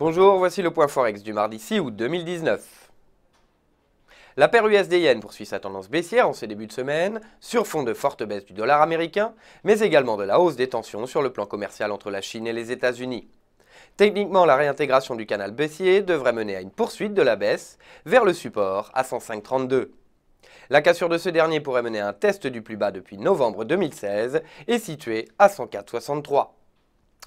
Bonjour, voici le point Forex du mardi 6 août 2019. La paire USD poursuit sa tendance baissière en ce début de semaine, sur fond de forte baisse du dollar américain, mais également de la hausse des tensions sur le plan commercial entre la Chine et les États-Unis. Techniquement, la réintégration du canal baissier devrait mener à une poursuite de la baisse vers le support à 105,32. La cassure de ce dernier pourrait mener à un test du plus bas depuis novembre 2016 et situé à 104,63.